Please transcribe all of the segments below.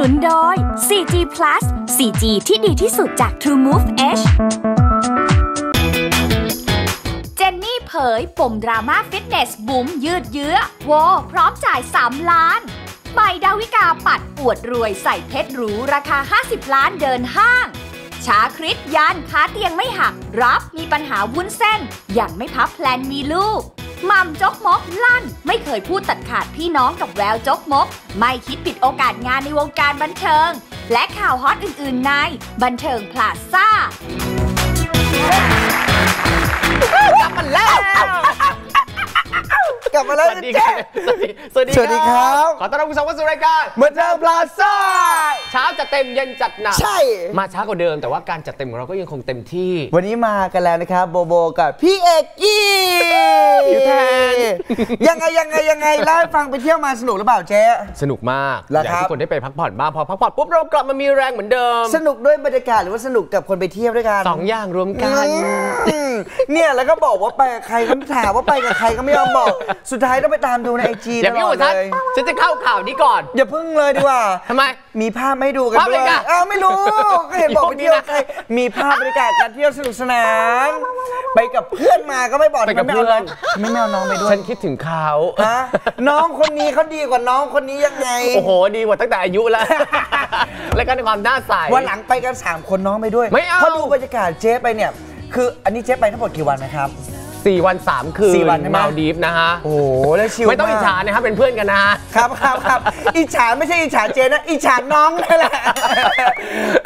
นุนโดย 4G Plus 4G ที่ดีที่สุดจาก True Move Edge เจนนี่เผยปมดราม่าฟิตเนสบุ๋มยืดเยื้อโวพร้อมจ่าย 3 ล้านใบดาวิกาปัดอวดรวยใส่เพชรหรูราคา 50 ล้านเดินห้าง ชาคริสยันขาเตียงไม่หัก รับมีปัญหาวุ้นเส้น ยังไม่พับแพลนมีลูก มัมจกมกลั่น ไม่เคยพูดตัดขาดพี่น้องกับแววจกมก ไม่คิดปิดโอกาสงานในวงการบันเทิง และข่าวฮอตอื่น ๆ ใน บันเทิงพลาซ่ากลับมาแล้วกลับมาแล้วสวัสดีนะคเจ๊รับสวัสดีสวัสดีครับ ขอต้อนรับคุณผู้ชมเข้าสู่รายการเหมือนเดิมพลาซ่าเช้าจัดเต็มเย็นจัดหนักใช่ มาช้ากว่าเดิม แต่ว่าการจัดเต็มของเราก็ยังคงเต็มที่ วันนี้มากันแล้วนะครับโบโบกับพี่เอกกี้ผิวแทน ยังไงยังไงยังไงเล่าให้ฟังไปเที่ยวมาสนุกหรือเปล่าเจ๊ สนุกมากเหรออยากครัให้บ ทุกคนได้ไปพักผ่อนบ้างพอพักผ่อนปุ๊บเรากลับมามีแรงเหมือนเดิมสนุกด้วยบรรยากาศหรือว่าสนุกกับคนไปเที่ยวด้วยกัน สองอย่างรวมกัน อืมเนี่ยแล้วก็บอกว่าไปกับใครก็ถามว่าไปกับใครก็ไม่ยอมบอก สุดท้ายต้องไปตามดูในไอจีอย่าตพี่ลหัอวดทัศเลน์ยฉันจะเข้าข่าวนี้ก่อน อย่าพึ่งเลยดีกว่าทำไมมีภาพไม่ดูกันภาพด้วยอะไรกันอ้าวไม่รู้ก็เห็นบอกไปเที่ยวใครมีภาพบรรยากาศการเที่ยวสนุกสนาน ไปกับเพื่อนมาก็ไม่บอกไปกับทำม่าเพื่อนไม่ไม่เอาน้องไปด้วย ฉันคิดถึงเขาฮะน้องคนนี้เขาดีกว่าน้องคนนี้ยังไง โอ้โห ดีกว่าตั้งแต่อายุแล้ว และก็ในความน่าใสวันหลังไปกัน 3 คนน้องไปด้วยไม่เอาเพราะดูบรรยากาศเจ๊ไปเนี่ย คืออันนี้เจ๊ไปทั้งหมดกี่วันนะครับ สี่วันสามคืนสี่วันใช่ไหม มาลดีฟนะฮะ โอ้โหแล้วชิลไม่ต้องอิจฉามกนะครับเป็นเพื่อนกันนะฮะ ครับครับครับอิจฉาไม่ใช่อิจฉาเจ๊นะอิจฉาน้องนี่แหละ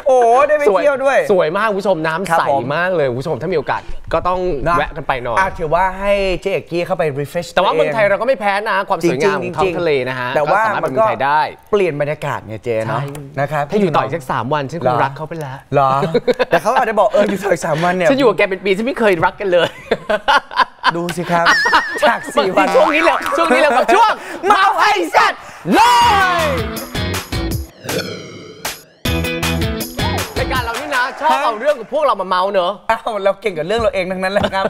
โอ้โหได้ไปเที่ยวด้วย สวยมากคุณผู้ชมน้ำครับใสผม มากเลยคุณผู้ชมถ้ามีโอกาสก็ต้องนะแวะกันไปหน่อยอะถือว่าให้เจ๊เอกกี้เข้าไป refresh แต่ว่าตัเมืองไทยเราก็ไม่แพ้นะความจสริวยงงามๆของท้องทะเลนะฮะแต่ว่าก็สามารถมัไปนเมืก็องไทยได้ เปลี่ยนบรรยากาศไงเจ๊เนาะใช่ นะครับถ้าอยู่ต่ออีกสักสามวันฉันคเหรงอรักเขาไปแล้ว เหรอ แต่เขาอาจจะบอกเอออยู่ต่ออีกสามวันเนี่ย ฉันอยู่กับแกเป็นปีฉันไม่เคยรักกันเลย ดูสิครับจากสี่วันช่วงนี้เลยช่วงนี้เลยกับช่วงเมาไอ้สัตว์เลยรายการเรานี่นะ ชอบฮะเอาเรื่องกับพวกเรามาเมาเนอะอ้าวเราเก่งกับเรื่องเราเองทั้งนั้นแหละครับ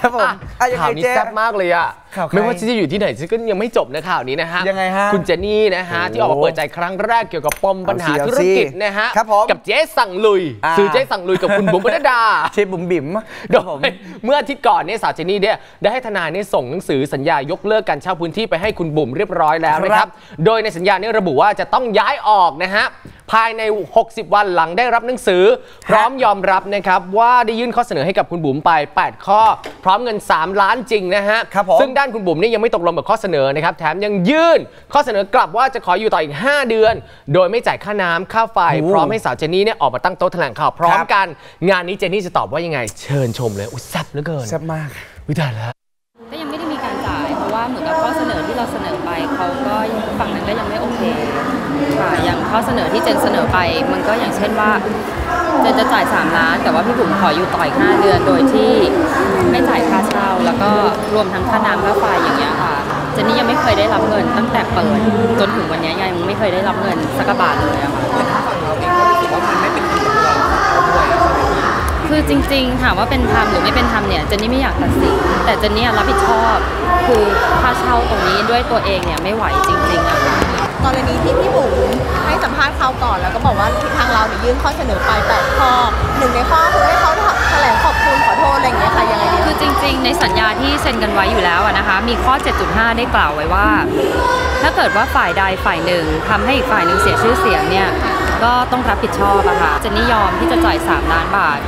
ครับผมอะยังข่าไงวนี้เจ๊ แซ่บมากเลยอะข่าวใครไม่ว่าฉันจะอยู่ที่ไหนฉันก็ยังไม่จบนะข่าวนี้นะฮะยังไงฮะคุณเจนนี่นะฮะโอ้ที่ออกมาเปิดใจครั้งแรกเกี่ยวกับปมปัญหาเอาสิธุรกิจนะฮะ ครับผมกับเจ๊สั่งลุย อ่า ซื้อเจ๊สั่งลุยกับคุณบุ๋มปนัดดา เชฟบุ๋มบิ๋มโดยเมื่ออาทิตย์ก่อนเนี่ยสาวเจนนี่เนี่ยได้ให้ทนายเนี่ยส่งหนังสือสัญญายกเลิกการเช่าพื้นที่ไปให้คุณบุ๋มเรียบร้อยแล้วนะคครัรับบโดยในสัญญาเนี่ยระบุว่าจะต้องย้ายออกนะฮะภายใน 60 วันหลังได้รับหนังสือพร้อมยอมรับนะครับว่าได้ยื่นข้อเสนอให้กับคุณบุ๋มไป 8 ข้อ พร้อมเงิน 3 ล้านจริงนะฮะครับผมซึ่งด้านคุณบุ๋มเนี่ยยังไม่ตกลงกับข้อเสนอนะครับแถมยังยื่นข้อเสนอกลับว่าจะขออยู่ต่ออีก 5 เดือน โดยไม่จ่ายค่าน้ำค่าไฟ พร้อมให้สาวเจนนี่เนี่ยออกมาตั้งโต๊ะแถลงข่าวพร้อมกัน งานนี้เจนนี่จะตอบว่ายังไง เชิญชมเลยอุ้ยแซ่บเหลือเกินแซ่บมากวิตายแล้ว เสนอที่เราเสนอไปเขาก็ฝั่งนั้นก็ยังไม่โอเคค่ะอย่างข้อเสนอที่เจนเสนอไป มันก็อย่างเช่นว่าเจนจะจ่าย 3 ล้าน แต่ว่าพี่บุ๋มขออยู่ต่ออีก5เดือนโดยที่ไม่จ่ายค่าเช่า แล้วก็รวมทั้งค่าน้ำค่าไฟอย่างเงี้ยค่ะเจนนี่ยังไม่เคยได้รับเงินตั้งแต่เปิดจนถึงวันนี้ยังไม่เคยได้รับเงินสักบาทเลยอะค่ะ คือจริง ๆ ถามว่าเป็นธรรมหรือไม่เป็นธรรมเนี่ยเจนนี่ไม่อยากตัดสินแต่เจนนี่รับผิดชอบ คือค่าเช่าตรงนี้ด้วยตัวเองเนี่ยไม่ไหวจริงๆอะค่ะกรณีที่พี่บุ๋มให้สัมภาษณ์เขาวก่อน แล้วก็บอกว่าทางเราเนี่ยยื่นข้อเสนอไปแปดข้อหนึ่งในข้อคือให้เขาแถลงขอบคุณขอโทษอะไรอย่างเงี้ยค่ะยังไงดีคือจริง ๆ ในสัญญาที่เซ็นกันไว้อยู่แล้วอะนะคะ มีข้อ 7.5 ได้กล่าวไว้ว่า ถ้าเกิดว่าฝ่ายใดฝ่ายหนึ่งทำให้อีกฝ่ายหนึ่งเสียชื่อเสียงเนี่ยก็ต้องรับผิดชอบอะค่ะเจนนี่ยอมที่จะจ่าย3ล้านบาท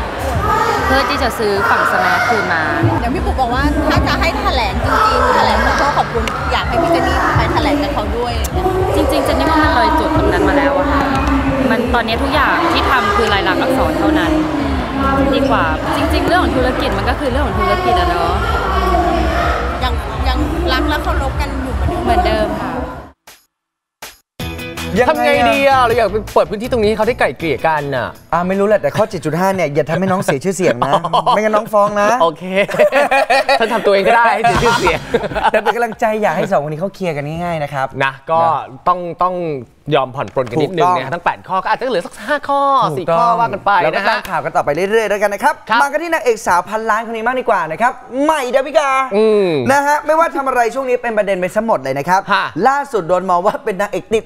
เพื่อที่จะซื้อฝั่งสแน็คคืนมาอย่างพี่บุ๋มบอกว่าถ้าจะให้แถลงจริงๆแถลงขอโทษขอบคุณอยากให้พี่เจนนี่ไปแถลงกับเขาด้วยอะไรอย่างเงี้ยจริงๆเจนนี่ว่ามันเลยจุดตรงนั้นมาแล้วอะค่ะมันตอนนี้ทุกอย่างที่ทำคือลายลักษณ์อักษรเท่านั้นดีกว่าจริง ๆ เรื่องของธุรกิจมันก็คือเรื่องของธุรกิจอะเนาะยังยังรักและเคารพกันอยู่เหมือนเดิมเห มือนเดิมค่ะยังทำไงอะดีอะเราอยากไปเปิดพื้นที่ตรงนี้ให้เขาได้ไก่เกลี่ยกันน่ะ อ่าไม่รู้แหละ แต่ข้อ 7.5 เนี่ย อย่าทำให้น้องเสียชื่อเสียงนะ ไม่งั้นน้องฟ้องนะ โอเค ฉันทำตัวเองก็ได้ให้เสียชื่อเสียง แต่เป็นกำลังใจอยากให้สองคนนี้เขาเคลียร์กันง่ายๆนะครับ นะก็ต้องต้อง ยอมผ่อนปลนกันนิดนึงถูกต้องนะฮะทั้ง 8 ข้อก็อาจจะเหลือสัก 5 ข้อถูก4ข้อต้องว่ากันไปแล้วก็นะตาฮะมข่าวกันต่อไปเรื่อยๆแล้วกันนะครับครับ มากันที่นางเอกสาวพันล้านคนนี้มากดีกว่านะครับใหม่ดาวิกาอืมนะฮะไม่ว่าทำอะไรช่วงนี้เป็นประเด็นไปซะหมดเลยนะครับฮะล่าสุดโดนมองว่าเป็นนางเอกติด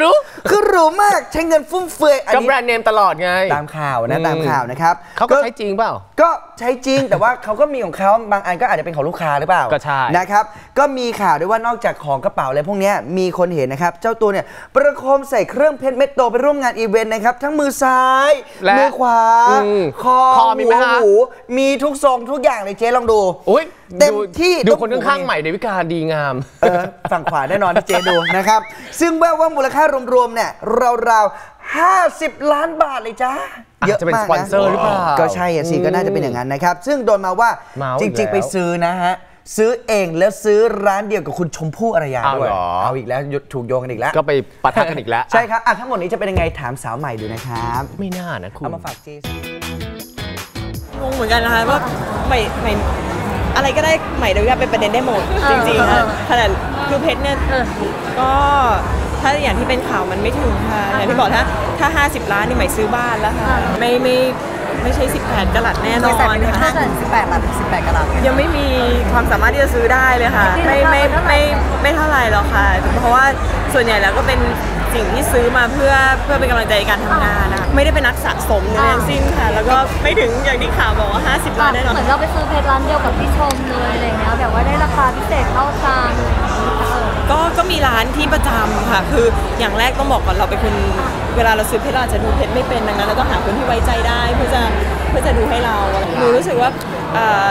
รู้คือหรูมากใช้เงินฟุ่มเฟือยอันก็นี้แบรนด์เนมตลอดไง ตามข่าวนะอืมตามข่าวนะครับเขาก็ใช้จริงเปล่า ก็ใช้จริงแต่ว่าเขาก็มีของเขาบางอันก็อาจจะเป็นของลูกค้าหรือเปล่าก็ใช่นะครับก็มีข่าวด้วยว่านอกจากของกระเป๋าอะไรพวกเนี้ยมีคนเห็นนะครับเจ้าตัวเนี่ย ประโคมใส่เครื่องเพชรเม็ดโตไปร่วมงานอีเวนต์นะครับ ทั้งมือซ้าย และมือขวา อืมคอคอมีไหมหัวฮะ หูมีทุกทรงทุกอย่างเลยเจ๊ลองดูอุ้ยเต็มดูที่ดูต้องคนข้างๆใหม่เดวิกาดีงาม เออฝั่งขวาแน่นอนที่เจดูนะครับ ซึ่งแววว่ามูลค่ารวมๆเนี่ยราวๆ50 ล้านบาทเลยจ้าอาจจะเป็นสปอนเซอร์หรือเปล่าก็ใช่อะสิอืมก็น่าจะเป็นอย่างนั้นนะครับ ซึ่งโดนมาว่าเมาส์จอีกริง ๆ แล้ว ไปซื้อนะฮะ ซื้อเองแล้วซื้อร้านเดียวกับคุณชมพู่อารยาอ้าวด้วยเหรอเอาอีกแล้วถูกโยงกันอีกแล้ว ก็ไปปะทะกันอีกแล้ว ใช่ครับ อะทั้งหมดนี้จะเป็นยังไงถามสาวใหม่ดูนะครับ ไม่น่านะคุณ เอามาฝากเจงงเหมือนกันนะคะว่าใหม่ใหม่อะไรก็ได้ใหม่ดาวิกาเป็นประเด็นได้หมด จริงๆค่ะขนาดคือเพชรเนี่ยก็ถ้าอย่างที่เป็นข่าวมันไม่ถึงค่ะอย่างที่บอกถ้าถ้า 50 ล้านนี่ใหม่ซื้อบ้านแล้วค่ะไม่ไม่ ไม่ใช่ 18กะลัดแน่นอนค่ะสิบแปดล้านสิบแปดกะลัดยังไม่มีความสามารถที่จะซื้อได้เลยค่ะ ไม่ไม่ไม่ไม่เท่าไหร่หรอกค่ะ เพราะว่าส่วนใหญ่แล้วก็เป็นสิ่งที่ซื้อมาเพื่อเพื่อเป็นกำลังใจในการทำงานนะคะไม่ได้เป็นนักสะสมในทั้งสิ้นค่ะ แล้วก็ไม่ถึงอย่างที่ข่าวบอกว่า 50ล้านแน่นอนเหมือนเราไปซื้อเพชรร้านเดียวกับพี่ชมเลยอะไรเงี้ยแบบว่าได้ราคาพิเศษเท่าจาน ก็ก็มีร้านที่ประจำค่ะ คืออย่างแรกต้องบอกก่อนเราเป็นคนเวลาเราซื้อเพชรเราอาจจะดูเพชรไม่เป็นดังนั้นเราต้องหาคนที่ไว้ใจได้เพื่อจะเพื่อจะดูให้เราหนูรู้สึกว่าเอ่อ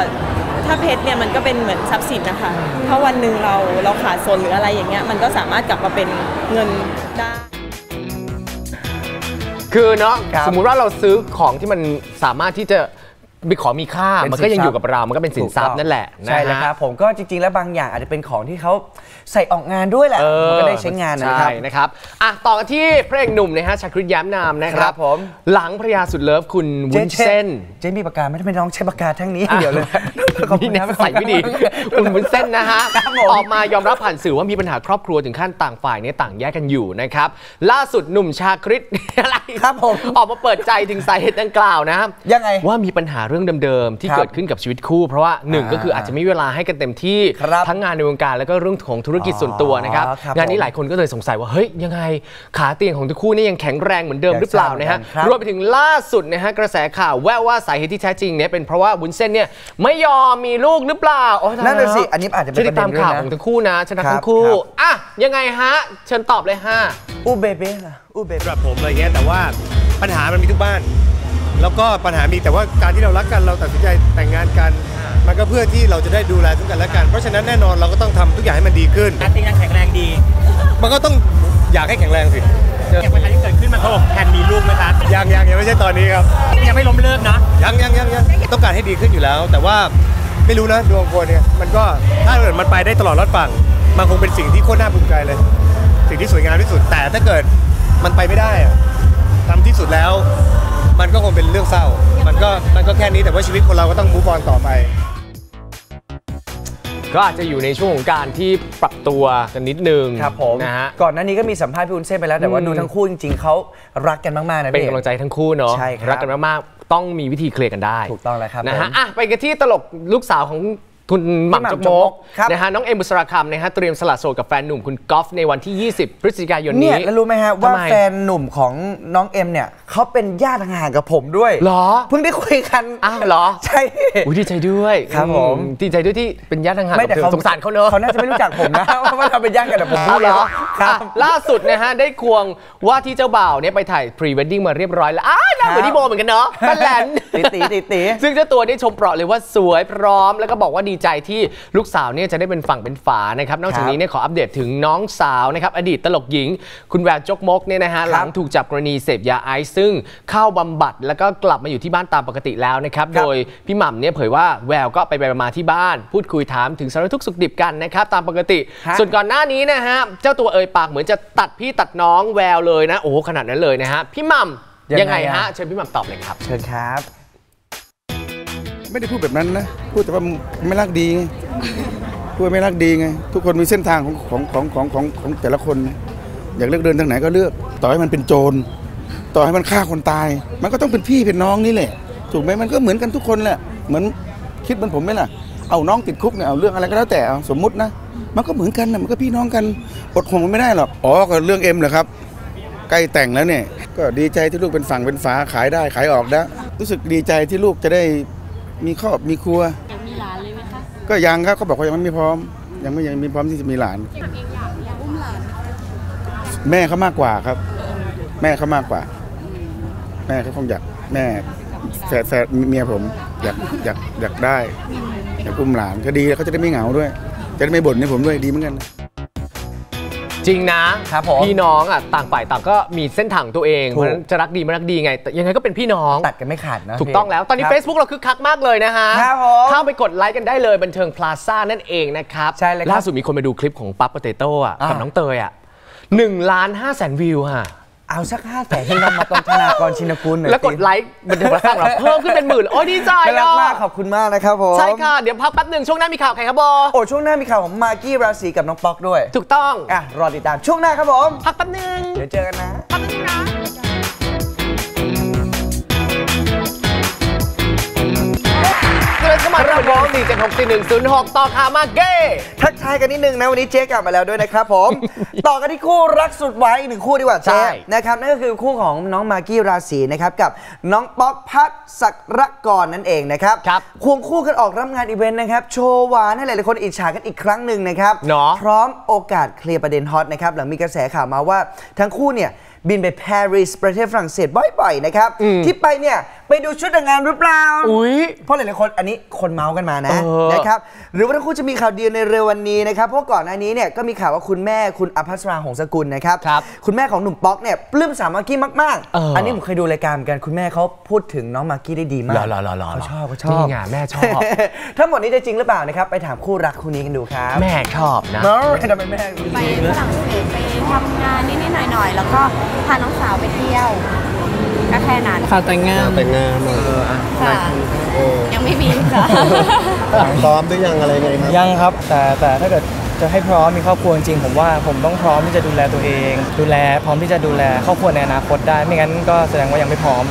ถ้าเพชรเนี่ยมันก็เป็นเหมือนทรัพย์สินนะคะถ้าวันหนึ่งเราเราขาดส่วนหรืออะไรอย่างเงี้ยมันก็สามารถกลับมาเป็นเงินได้คือเนาะครับสมมุติว่าเราซื้อของที่มันสามารถที่จะ มีของมีค่าเป็นมันก็ยังสินทรัพย์อยู่กับเรา มันก็เป็นสินทรัพย์นั่นแหละนะใช่แล้วครับ ผมก็จริงๆ แล้วบางอย่างอาจจะเป็นของที่เขาใส่ออกงานด้วยแหละเออมันก็ได้ใช้งานนะครับ ใช่นะครับอะต่อกันที่พระเอกหนุ่มนะฮะชาคริตแย้มนามนะคครัรับบผม หลังภรรยาสุดเลิฟคุณวุ้นเส้น เจมีปากกาไม่ได้เป็นน้องใช้ปากกาทั้งนี้เดี๋ยวเลยขอบคุนี่ณนะครับใส่ไม่ดี คุณวุ้นเส้นนะฮะครับผมออกมายอมรับผ่านสื่อว่ามีปัญหาครอบครัวถึงขั้นต่างฝ่ายเนี่ยต่างแยกกันอยู่นะครับ ล่าสุดหนุ่มชาคริต อะไร ครับผม ออกมาเปิดใจถึงสาเหตุดังกล่าวนะยังไง ว่ามีปัญหาเรื่องเดิมๆ ที่ครับเกิดขึ้นกับชีวิตคู่ เพราะว่าหนึ่งอ่าก็คืออาจจะไม่มีเวลาให้กันเต็มที่ครับทั้งงานในวงการแล้วก็เรื่องของธุรกิจส่วนตัวนะครับอ๋อครับงานนี้ผมหลายคนก็เลยสงสัยว่าเฮ้ยยังไงขาเตียงของทั้งคู่นี่ยังแข็งแรงเหมือนเดิมหรือเปล่านะฮะอยากทราบเหมือนกันครับรวมไปถึงล่าสุดนะฮะกระแสข่าวแววว่าสาเหตุที่แท้จริงเนี่ยเป็นเพราะว่าวุ้นเส้นเนี่ยไม่ยอมมีลูกหรือเปล่าโอ้ยตายนั่นน่ะสิแล้วอันนี้อาจจะเป็นช่วยติดตามประเด็นด้วยข่าวนะของทั้งคู่นะชนะครับทั้งคคู่รับอะยังไงฮะเชิญตอบเลยฮะอูเบเบ้ล่ะอูเบเบ้สำหรับผมอะไรเงี้ยแต่ว่าปัญหามันมีทุกบ้าน แล้วก็ปัญหามีแต่ว่าการที่เรารักกันเราตัดสินใจแต่งงานกัน มันก็เพื่อที่เราจะได้ดูแลซึ่งกันและกัน เพราะฉะนั้นแน่นอนเราก็ต้องทำทุกอย่างให้มันดีขึ้นการตียังแข็งแรงดีมันก็ต้องอยากให้แข็งแรงสิอย่างปัญหาที่เกิดขึ้นมันเขาบอกแผนมีลูกไหมครับยังยังยังไม่ใช่ตอนนี้ครับ ยังไม่ล้มเลิกเนาะยังยังยังยังต้องการให้ดีขึ้นอยู่แล้ว แต่ว่าไม่รู้นะดวงคนเนี่ยมันก็ถ้าเกิดมันไปได้ตลอดรอดฝั่ง มันคงเป็นสิ่งที่โคตรน่าภูมิใจเลย สิ่งที่สวยงามที่สุดแต่ถ้าเกิดมันไปไม่ได้อะทำที่สุดแล้ว มันก็คงเป็นเรื่องเศร้า มันก็มันก็แค่นี้แต่ว่าชีวิตคนเราก็ต้องมูฟออนต่อไป ก็อาจจะอยู่ในช่วงของการที่ปรับตัวกันนิดนึงครับผมนะฮะก่อนหน้านี้ก็มีสัมภาษณ์พี่วุ้นเส้นไปแล้วแต่ว่าอืมดูทั้งคู่จริงๆเขารักกันมากๆนะเป็นพี่กำลังใจทั้งคู่เนาะใช่ครับรักกันมากๆต้องมีวิธีเคลียร์กันได้ ถูกต้องแล้วครับนะฮะผมอะไปกันที่ตลกลูกสาวของ คุณหม่ำจกมกครับนะฮะน้องเอ็มบุษราคำนะฮะเตรียมสละโสดกับแฟนหนุ่มคุณกอล์ฟในวันที่ 20 พฤศจิกายนเนี่นี้ยแล้วรู้ไหมฮะว่าทำไมแฟนหนุ่มของน้องเอ็มเนี่ยเขาเป็นญาติห่างๆกับผมด้วยเหรอเพิ่งได้คุยกันอ้าวเหรอใช่อุ้ยดีใจด้วยครับผมอืดีใจด้วยที่เป็นญาติทางห่างไม่แต่กับเขาเธอสงสารเขาเนอะเขาน่าจะไม่รู้จักผมนะว่าเราเป็นญาติกันแต่ผมเอาพูดเหรแล้วอครับอะล่าสุดนะฮะได้ควงว่าที่เจ้าบ่าวเนี่ยไปถ่ายพรีเวดดิ้งมาเรียบร้อยแล้วอ้าวน่าเหมือนที่โบเหมือนกันเนาะป้าแหลนตีตีตีตีซึ่งเจ้าตัวได้ชมเปาะเลยว่าสวยพร้อมแล้วก็บอกว่าดีใจที่ลูกสาวเนี่ยจะได้เป็นฝั่งเป็นฝานะครับนอกจากนี้เนี่ยขออัปเดตถึงน้องสาวนะครับอดีตตลกหญิง คุณแววจ๊กมกเนี่ยนะฮะหลังถูกจับกรณีเสพยาไอซ์ซึ่งเข้าบำบัดแล้วก็กลับมาอยู่ที่บ้านตามปกติแล้วนะครับครับโดยพี่หม่ำเนี่ยเผยว่าแววก็ไปไปมาที่บ้าน พูดคุยถามถึงสารทุกข์สุขดิบกันนะครับตามปกติฮะส่วนก่อนหน้านี้นะฮะเจ้าตัวเอ่ยปากเหมือนจะตัดพี่ตัดน้องแววเลยนะโอ้โหขนาดนั้นเลยนะฮะพี่หม่ำยังไงฮะเชิญพี่หม่ำตอบเลยครับ เชิญครับ ไม่ได้พูดแบบนั้นนะพูดแต่ว่าไม่รักดีไงพูดไม่รักดีไงทุกคนมีเส้นทางของของของของของของแต่ละคน อยากเลือกเดินทางไหนก็เลือก ต่อให้มันเป็นโจรต่อให้มันฆ่าคนตาย มันก็ต้องเป็นพี่เป็นน้องนี่แหละ ถูกไหมมันก็เหมือนกันทุกคนแหละเหมือนคิดเหมือนผมไหมล่ะเอาน้องติดคุกเนี่ยเอาเรื่องอะไรก็แล้วแต่เอาสมมุตินะมันก็เหมือนกันนะมันก็พี่น้องกันอดห่วงมันไม่ได้หรอกอ๋อก็เรื่องเอ็มเหรอครับใกล้แต่งแล้วเนี่ยก็ดีใจที่ลูกเป็นฝั่งเป็นฝาขายได้ขายออกแล้วรู้สึกดีใจที่ลูกจะได้ มีครอบมีครัวอยากมีหลานเลยไหมคะก็ยังครับเขาบอกว่ายังไม่มีพร้อม ยังไม่ยังมีพร้อมที่จะมีหลาน แม่เขามากกว่าครับ แม่เขามากกว่า แม่เขาคงอยากแม่แฟนแฟนเมียผมอยากอยากอยากได้อยากอุ้มหลานก็ดีแล้วเขาจะได้ไม่เหงาด้วย จะได้ไม่บ่นให้ผมด้วยดีเหมือนกัน จริงนะครับผมพี่น้องอะต่างฝ่ายต่างก็มีเส้นทางของตัวเองถูกเพราะฉะนั้นจะรักดีไม่รักดีไงแต่ยังไงก็เป็นพี่น้องตัดกันไม่ขาดนะถูกต้องแล้วตอนนี้ครับ Facebook เราคึกคักมากเลยนะฮะครับผมเข้าไปกดไลค์กันได้เลยบันเทิงพลาซ่านั่นเองนะครับใช่เลยครับล่าสุดมีคนไปดูคลิปของปั๊บปเตโต้อะอ่ากักับน้องเตยอะหนึ่งล้านห้าแสนวิวฮะ เอาสักห้าแสนให้น้องมาตรงธนากรชินกุลหน่อยแล้วกดไลค์บันเทิงพลาซ่าของเราเพิ่มขึ้นเป็นหมื่นโอ้ยดีใจน่ารักอะมากขอบคุณมากนะครับผม ใช่ค่ะ เดี๋ยวพักแป๊บหนึ่งช่วงหน้ามีข่าวใครครับบอโอ้ช่วงหน้ามีข่าวของมากกี้ราศีกับน้องป๊อกด้วย ถูกต้องอะรอติดตามช่วงหน้าครับผมพักแป๊บหนึ่งเดี๋ยวเจอกันนะเกิ ดเข้ามาเราร้องดีเจ็ดหกสี่หนึ่งศูนย์หกต่อคามาเก้ทักทายกันนิดนึงนะวันนี้เจ๊กลับมาแล้วด้วยนะครับผม ต่อกันที่คู่รักสุดไว้อีกหนึ่งคู่ดีกว่าใช่เจ๊นะครับนั่นก็คือคู่ของน้องมาร์กี้ราศีนะครับกับน้องป๊อกภัสสรกรณ์นั่นเองนะครับครับควงคู่กันออกรับงานอีเวนต์นะครับโชว์หวานให้หลายๆคนอิจฉากันอีกครั้งหนึ่งนะครับเนาะพร้อมโอกาสเคลียร์ประเด็น hot นะครับหลังมีกระแสข่าวมาว่าทั้งคู่เนี่ย บินไปปารีสประเทศฝรั่งเศสบ่อยๆนะครับ ที่ไปเนี่ยไปดูชุดแต่งงานหรือเปล่าอุ้ยเพราะหลายๆคนอันนี้คนเมาส์กันมานะเออนะครับหรือว่าทั้งคู่จะมีข่าวดีในเร็ววันนี้นะครับเพราะก่อนหน้านี้เนี่ยก็มีข่าวว่าคุณแม่คุณอภัสราหงสกุลนะครับครับคุณแม่ของหนุ่มป๊อกเนี่ยปลื้มสาวมากกี้มากเอออันนี้ผมเคยดูรายการเหมือนกันคุณแม่เขาพูดถึงน้องมากกี้ได้ดีมากหล่อหล่อหล่อหล่อเขาชอบเขาชอบนี่ไงแม่ชอบทั้งหมดนี้จะจริงหรือเปล่านะครับไปถามคู่รักคู่นี้กันดูครับ แม่ชอบนะเนาะทำไมแม่ไปฝรั่งเศสไป ก็พาน้องสาวไปเที่ยวก็แค่นั้นข่าวแต่งงาน แต่งงานเอออะค่ะโอ้ยังไม่มีค่ะพร้อมหรือยังอะไรไงครับ ยังครับ แต่แต่ถ้าเกิดจะให้พร้อมมีครอบครัวจริงๆผมว่าผมต้องพร้อมที่จะดูแลตัวเอง ดูแลพร้อมที่จะดูแลครอบครัวในอนาคตได้ ไม่งั้นก็แสดงว่ายังไม่พร้อม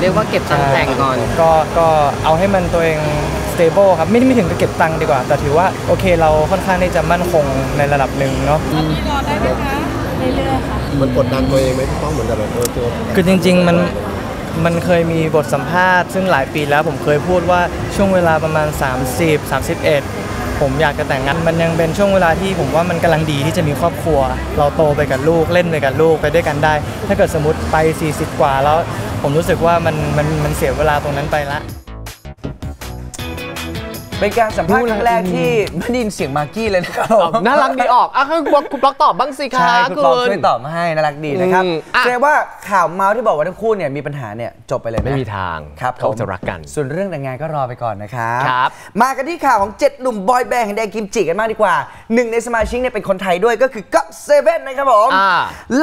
เรียกว่าเก็บตังค์แต่งก่อน ก็ก็เอาให้มันตัวเอง stable ครับไม่ไม่ถึงกับเก็บตังค์ดีกว่า แต่ถือว่าโอเคเราค่อนข้างที่จะมั่นคงในระดับหนึ่งเนาะเรื่อยๆค่ะ มันกดดันตัวเองไหมพี่ป้องเหมือนกับแบบเออตัวคือจริง ๆ มันมันเคยมีบทสัมภาษณ์ซึ่งหลายปีแล้วผมเคยพูดว่าช่วงเวลาประมาณ 30 31 ผมอยากจะแต่งงานมันยังเป็นช่วงเวลาที่ผมว่ามันกำลังดีที่จะมีครอบครัว เราโตไปกับลูกเล่นไปกับลูกไปด้วยกันได้ ถ้าเกิดสมมติไป 40 กว่าแล้ว ผมรู้สึกว่ามันมันมันเสียเวลาตรงนั้นไปละ เป็นการสัมภาษณ์ครั้งแรกที่ไม่ได้ยินเสียงมากกี้เลยนะครับผมน่ารักดีออกอะคุณบล็อกคุณบล็อกตอบบ้างสิคะใช่คุณปอณช่วยตอบมาให้น่ารักดีนะครับอืมอะแสดงว่าข่าวเมาส์ที่บอกว่าทั้งคู่เนี่ยมีปัญหาเนี่ยจบไปเลยนะไม่มีทางครับเขาผมจะรักกัน ส่วนเรื่องแต่งงานก็รอไปก่อนนะครับครับมากันที่ข่าวของ7หนุ่มบอยแบนด์แห่งแดนกิมจิกันบ้างดีกว่าหนึ่งในสมาชิกเนี่ยเป็นคนไทยด้วยก็คือ GOT7นะครับผมอ่า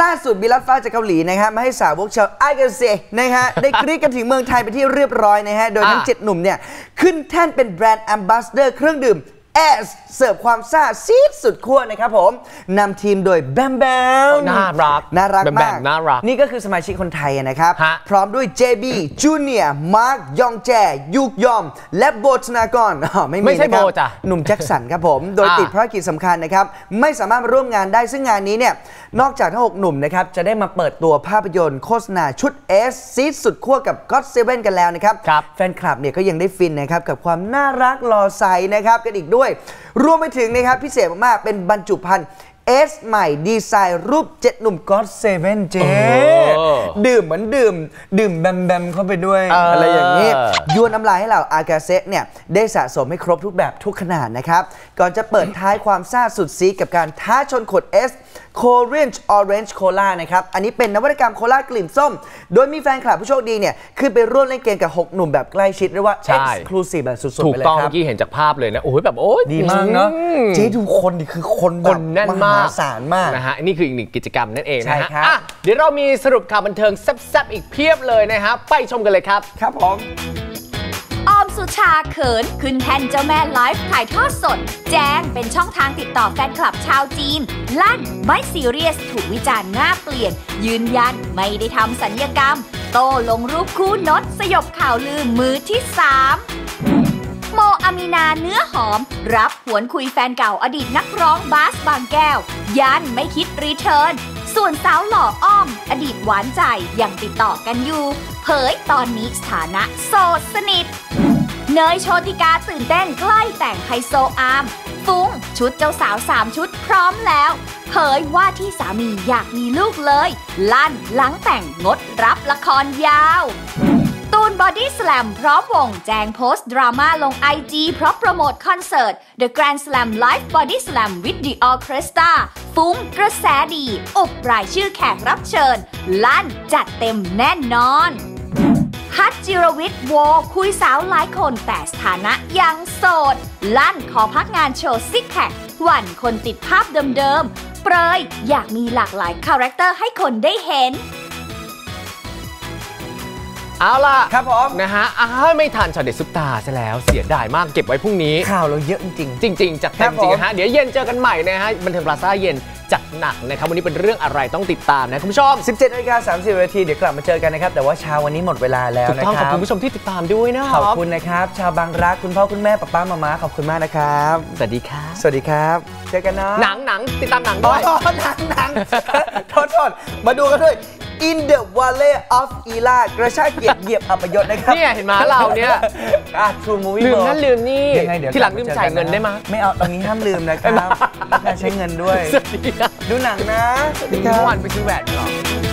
ล่าสุดบินลัดฟ้าจากเกาหลีนะครับมาให้สาวกชาวอากาเซนะฮะได้กรี๊ดกันถึงเมืองไทยไปนที่เรียบร้อยนะฮะโดยทั้งอ่า7หนุ่มเนี่ยขึ้นแท่นเป็น brand ambassador เครื่องดื่ม est เสิร์ฟความซ่าซีดสุดขั้วนะครับผมนำทีมโดยแบมแบมน่ารักน่ารักแบมแบมามกน่ารักนี่ก็คือสมาชิกคนไทยนะครับฮะพร้อมด้วย JB จูเนียร์มาร์คยองแจยุกยอม และโบธนากรอ๋อไม่มีไม่ใช่นะครับโบจ้ะหนุ่มแจ็คสันครับผม โดยอ่าติดภารกิจสำคัญนะครับ ไม่สามารถมาร่วมงานได้ซึ่งงานนี้เนี่ยนอกจากทั้ง6หนุ่มนะครับจะได้มาเปิดตัวภาพยนตร์โฆษณาชุด S ซีดสุดขั้วกับ God Seven กันแล้วนะครับครับแฟนคลับเนี่ยก็ยังได้ฟินนะครับกับความน่ารักหล่อใสนะครับกันอีกด้วยรวมไปถึงนะครับพิเศษมากๆเป็นบรรจุภัณฑ์ S ใหม่ดีไซน์รูป7หนุ่ม God Seven เจ๊เออดื่มเหมือนดื่ม ดื่มแบมแบมเข้าไปด้วยเออออะไรอย่างนี้ยวนน้ำลายให้เหล่าอากาเซะเนี่ย ได้สะสมให้ครบทุกแบบทุกขนาดนะครับ ก่อนจะเปิดท้ายความซ่าสุดซีดกับการท้าชนขวด S Orange Orange Cola นะครับ อันนี้เป็นนวัตกรรมโคลากลิ่นส้ม โดยมีแฟนคลับผู้โชคดีเนี่ยขึ้นไปร่วมเล่นเกมกับ 6 หนุ่มแบบใกล้ชิดเรียกว่า ใช่ Exclusive แบบสุดๆถูไปกเลยต้องครัเมื่บอกี้เห็นจากภาพเลยนะ โอ้ยแบบโอ้ย ดีมากเนาะอืมเจ๊ดูคนดิคือคนคแบบนแน่นมากหศาลมาก นะฮะนี่คืออีกหนึ่งกิจกรรมนั่นเองนะใช่ฮะครับ อะเดี๋ยวเรามีสรุปข่าวบันเทิงแซ่บๆอีกเพียบเลยนะฮะไปชมกันเลยครับ ครับผมออม สุชาเขิน ขึ้นแทนเจ้าแม่ไลฟ์ถ่ายทอดสด แจ้งเป็นช่องทางติดต่อแฟนคลับชาวจีน ลั่นไม่ซีเรียสถูกวิจารณ์หน้าเปลี่ยน ยืนยันไม่ได้ทำศัลยกรรม โตลงรูปคู่ณดสยบข่าวลือมือที่ 3 โมอามีนาเนื้อหอม รับหวนคุยแฟนเก่าอดีตนักร้องบาสบางแก้ว ยันไม่คิด return ส่วนสาวหล่ออ้อม อดีตหวานใจยังติดต่อกันอยู่ เผยตอนนี้สถานะโสดสนิท เนยโชติกาตื่นเต้นใกล้แต่งไฮโซอาร์มฟุ้งชุดเจ้าสาว3ชุดพร้อมแล้วเผยว่าที่สามีอยากมีลูกเลย ลั่นหลังแต่งงดรับละครยาว ตูนบอดี้ส a ลมพร้อมวงแจงโพสต์ดราม่าลง IG เพราะโปรโมทคอนเสิร์ต The Grand Slam Live Body Slam with the Orchestra ฟุ้งกระแสดี อุบรายชื่อแขกรับเชิญ ลั่นจัดเต็มแน่นอน ฮัทจิรวิทย์โว คุยสาวหลายคนแต่สถานะยังโสด ลั่นขอพักงานโชว์ six pack หวั่นคนติดภาพเดิมๆ เปรยอยากมีหลากหลาย character ให้คนได้เห็น เอาล่ะครับผมนะฮะอ้าวไม่ทันช็อตเด็ดซุปตาซะแล้วเสียดายมากเก็บไว้พรุ่งนี้ ข่าวเราเยอะจริง จริง ๆ จัดเต็มครับผมจริงนะฮะ เดี๋ยวเย็นเจอกันใหม่นะฮะ บันเทิงพลาซ่าเย็น จัดหนักนะครับ วันนี้เป็นเรื่องอะไรต้องติดตามนะคุณผู้ชม 17นาฬิกา30นาทีเดี๋ยวกลับมาเจอกันนะครับ แต่ว่าเช้าวันนี้หมดเวลาแล้วถูกนะครับต้องขอบคุณผู้ชมที่ติดตามด้วยนะครับขอบคุณนะครับ ชาวบางรักคุณพ่อคุณแม่ป้าป้ามาม่าขอบคุณมากนะครับ สวัสดีครับสวัสดีครับ เจอกันเนาะหนังหนังติดตามหนังอ๋ด้อวย หนังหนังโทษโทษมาดูกันด้วย In the Valley of Ela กระชากเกียรติเหยียบอัปยศนะครับเนี่ยเห็นไหมเราเนี่ยอะ True Movie ลืม World นั่นลืมนี่ยังไงเดี๋ยวที่หลังกลืบมจอจ่ายกัะเงินได้ไหมยไม่เอาตรงนี้ห้ามลืมนะครับต้องการใช้เงินด้วยสวัสดีครับดูหนังนะสวัสดีครัเมื่บอวานไปซื้อแหวนเหรอ